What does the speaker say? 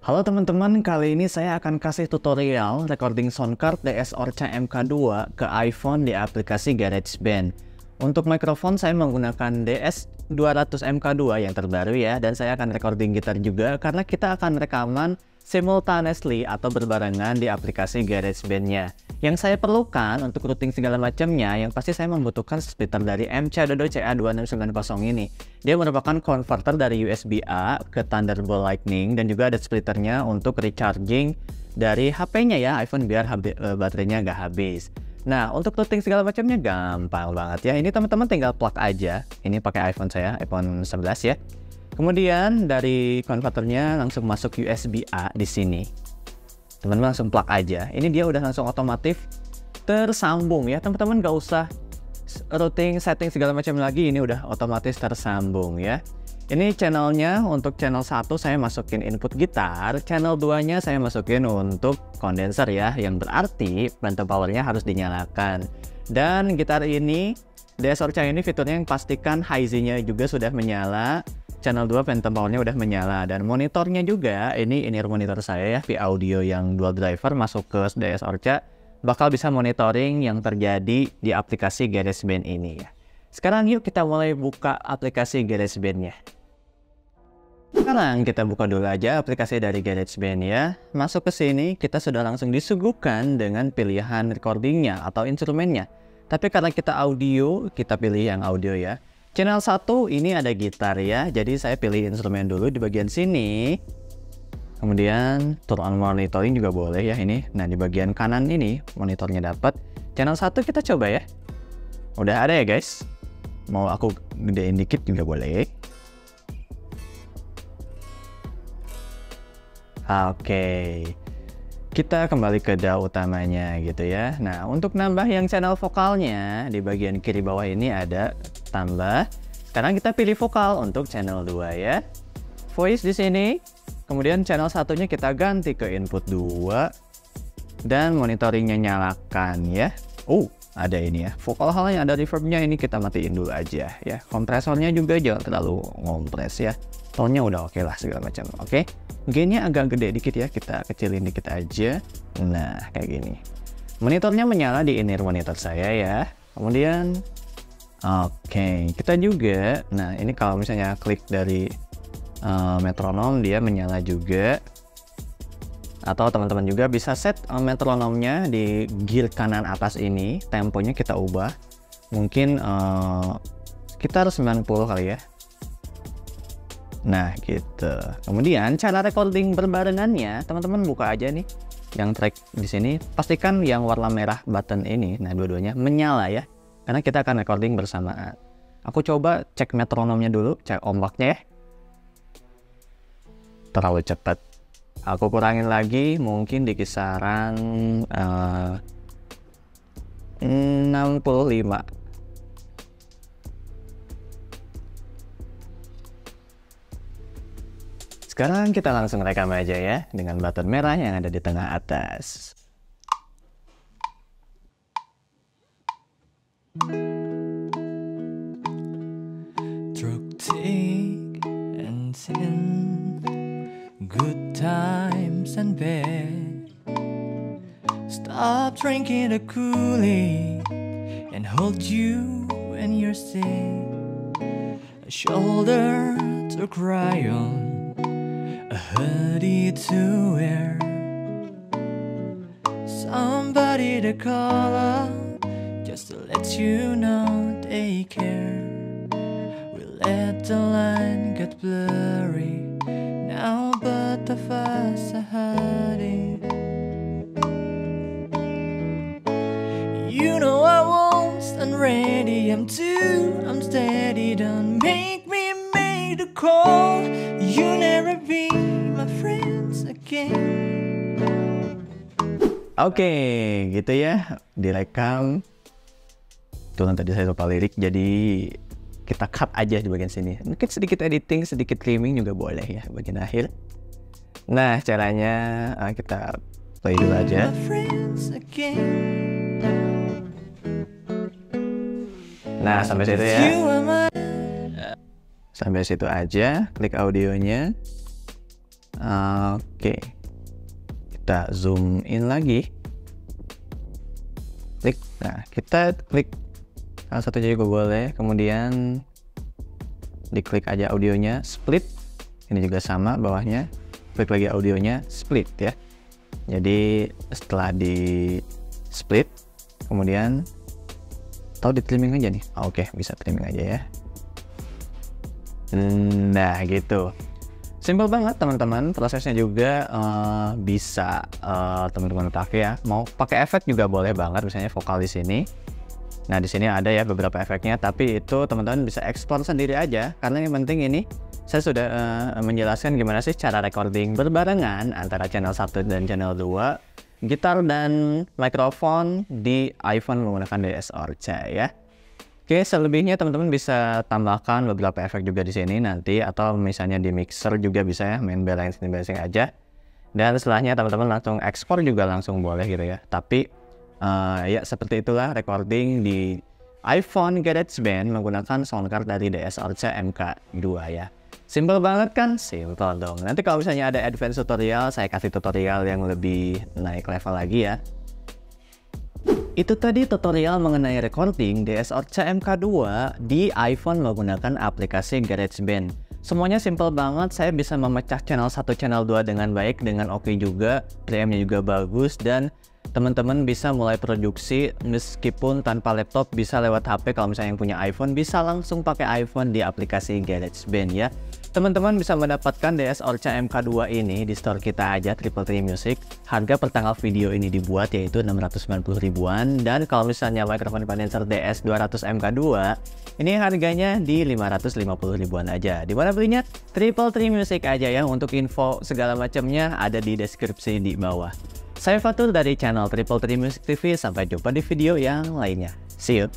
Halo teman-teman, kali ini saya akan kasih tutorial recording sound card DS Orca MK2 ke iPhone di aplikasi GarageBand. Untuk mikrofon saya menggunakan DS 200 MK2 yang terbaru ya, dan saya akan recording gitar juga karena kita akan rekaman simultaneously atau berbarengan di aplikasi GarageBand-nya. Yang saya perlukan untuk routing segala macamnya, yang pasti saya membutuhkan splitter dari MC Dodo CA2690 ini. Dia merupakan converter dari USB A ke Thunderbolt Lightning dan juga ada splitternya untuk recharging dari HP-nya ya iPhone biar uh, baterainya nggak habis. Nah, untuk routing segala macamnya gampang banget ya. Ini teman-teman tinggal plug aja. Ini pakai iPhone saya, iPhone 11 ya. Kemudian dari konverternya langsung masuk USB A di sini. Teman-teman langsung plug aja. Ini dia udah langsung otomatis tersambung ya. Teman-teman gak usah routing setting segala macam lagi. Ini udah otomatis tersambung ya. Ini channelnya untuk channel 1 saya masukin input gitar, channel 2 nya saya masukin untuk kondenser ya, yang berarti phantom powernya harus dinyalakan. Dan gitar ini, DS Orca ini fiturnya yang pastikan high Z-nya juga sudah menyala, channel 2 phantom powernya udah menyala dan monitornya juga ini in monitor saya ya V audio yang dual driver masuk ke DS Orca bakal bisa monitoring yang terjadi di aplikasi GarageBand ini ya. Sekarang yuk kita mulai buka aplikasi GarageBand-nya. Sekarang kita buka dulu aja aplikasi dari GarageBand ya. Masuk ke sini kita sudah langsung disuguhkan dengan pilihan recordingnya atau instrumennya. Tapi karena kita audio, kita pilih yang audio ya. Channel 1 ini ada gitar ya, jadi saya pilih instrumen dulu di bagian sini. Kemudian turn on monitoring juga boleh ya ini. Nah di bagian kanan ini monitornya dapat. Channel 1 kita coba ya. Udah ada ya guys. Mau aku gedein dikit juga boleh. Oke. Kita kembali ke DAW utamanya gitu ya. Nah, untuk nambah yang channel vokalnya di bagian kiri bawah ini ada tambah. Sekarang kita pilih vokal untuk channel 2 ya. Voice di sini. Kemudian channel satunya kita ganti ke input 2 dan monitoringnya nyalakan ya. Oh, ada ini ya. Vokal hal yang ada reverbnya ini kita matiin dulu aja ya. Kompresornya juga jangan terlalu ngompres ya. Tone-nya udah oke okay lah segala macam. Oke. Okay? Gainnya agak gede dikit ya, kita kecilin dikit aja. Nah, kayak gini. Monitornya menyala di inner monitor saya ya. Kemudian Oke, kita juga. Nah, ini kalau misalnya klik dari uh, metronom, dia menyala juga. Atau teman-teman juga bisa set uh, metronomnya di gear kanan atas ini. Temponya kita ubah. Mungkin uh, sekitar 90 kali ya. Nah, gitu. Kemudian cara recording berbarengannya, teman-teman buka aja nih yang track di sini. Pastikan yang warna merah button ini, nah dua-duanya menyala ya karena kita akan recording bersamaan. Aku coba cek metronomnya dulu, cek ombaknya ya. Terlalu cepat. Aku kurangin lagi, mungkin di kisaran uh, 65. Sekarang kita langsung rekam aja ya dengan button merah yang ada di tengah atas. And sin, good times and bad. Stop drinking the Kool-Aid and hold you when you're sick. A shoulder to cry on, a hoodie to wear. Somebody to call up just to let you know they care. The line get blurry now, but the fuss are hiding. You know I won't stand ready. I'm too, I'm steady. Don't make me make the call. You never be my friends again. Oke, okay, gitu ya. Direkam kebetulan tadi saya lupa lirik jadi kita cut aja di bagian sini. Mungkin sedikit editing sedikit trimming juga boleh ya bagian akhir. Nah caranya uh, kita play dulu aja. Nah sampai situ ya. Sampai situ aja klik audionya. Oke, kita zoom in lagi. Klik, nah kita klik salah satu juga boleh. Kemudian diklik aja audionya, split. Ini juga sama bawahnya. Klik lagi audionya, split ya. Jadi setelah di split, kemudian atau di trimming aja nih oh, oke okay, bisa trimming aja ya nah gitu simple banget teman-teman prosesnya juga uh, bisa uh, teman-teman pakai ya mau pakai efek juga boleh banget misalnya vokal di sini nah di sini ada ya beberapa efeknya tapi itu teman-teman bisa ekspor sendiri aja karena yang penting ini saya sudah uh, menjelaskan gimana sih cara recording berbarengan antara channel 1 dan channel 2 gitar dan mikrofon di iPhone menggunakan DSLR ya. Oke, selebihnya teman-teman bisa tambahkan beberapa efek juga di sini nanti atau misalnya di mixer juga bisa ya, main balancing balancing aja. Dan setelahnya teman-teman langsung ekspor juga langsung boleh gitu ya. Tapi uh, ya seperti itulah recording di iPhone GarageBand menggunakan sound card dari DSLC MK2 ya. Simple banget kan? Simple dong. Nanti kalau misalnya ada advance tutorial, saya kasih tutorial yang lebih naik level lagi ya. Itu tadi tutorial mengenai recording DSLR CMK2 di iPhone menggunakan aplikasi GarageBand. Semuanya simple banget, saya bisa memecah channel 1, channel 2 dengan baik, dengan oke okay juga, preampnya juga bagus, dan teman-teman bisa mulai produksi meskipun tanpa laptop bisa lewat HP kalau misalnya yang punya iPhone bisa langsung pakai iPhone di aplikasi GarageBand ya. Teman-teman bisa mendapatkan DS Orca MK2 ini di store kita aja Triple T Music. Harga per tanggal video ini dibuat yaitu 690 ribuan dan kalau misalnya microphone condenser DS 200 MK2 ini harganya di 550 ribuan aja. Di mana belinya? Triple T Music aja ya. Untuk info segala macamnya ada di deskripsi di bawah. Saya Fatul dari channel Triple T Music TV. Sampai jumpa di video yang lainnya. See you.